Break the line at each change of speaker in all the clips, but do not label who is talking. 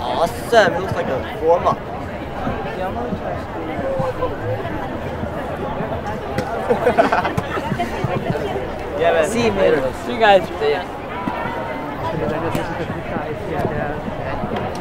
Awesome. It looks like a warm up. yeah, man. See you later. See you guys. See ya.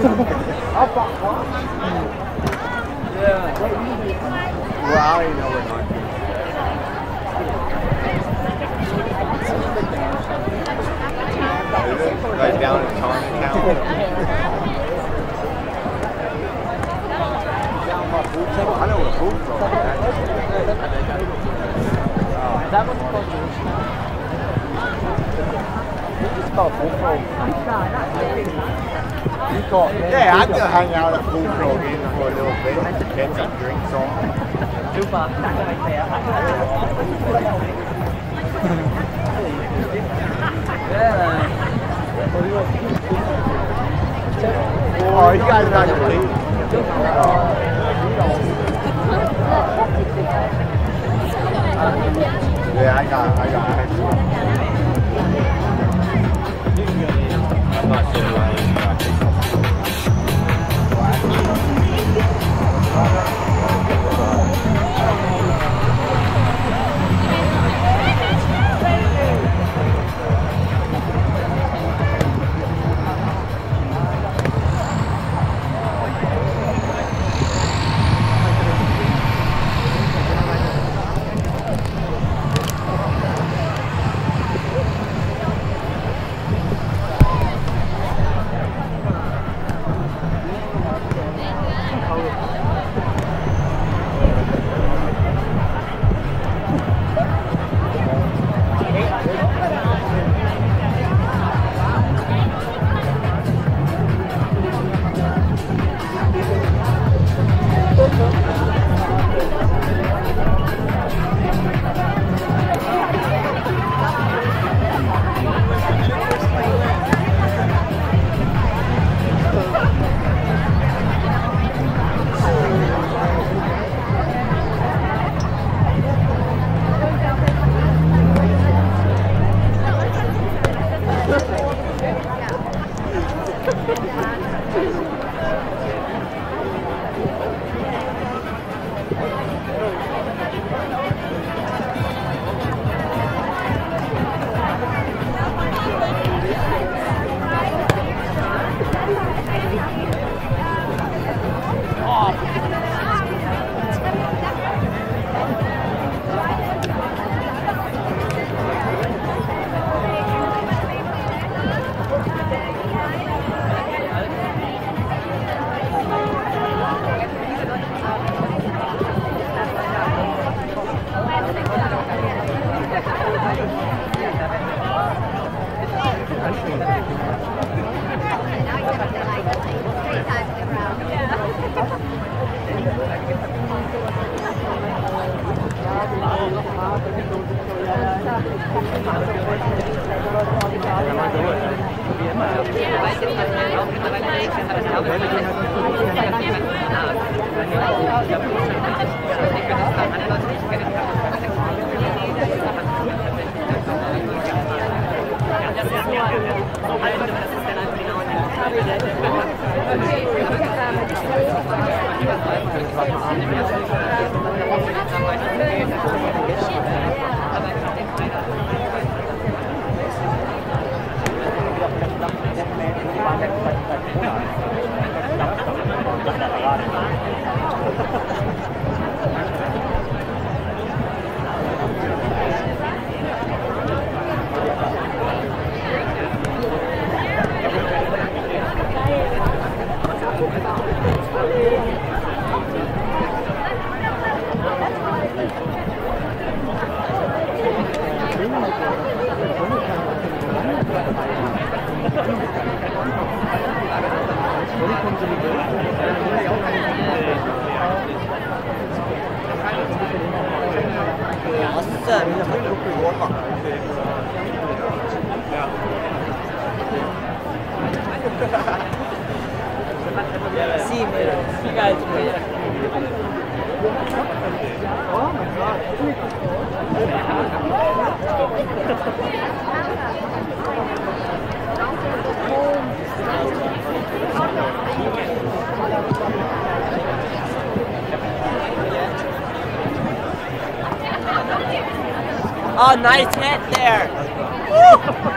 yeah.
Well, I know
we're not.
Right down in Chinatown. I know where
food's from.
That was close. It's called
Yeah, I just hang out at Pool Pro again for a little bit, get some drinks on. Oh, you guys are not your lead. Yeah, I got, I got.
그렇게 좋아. See, man. Oh, nice hit there.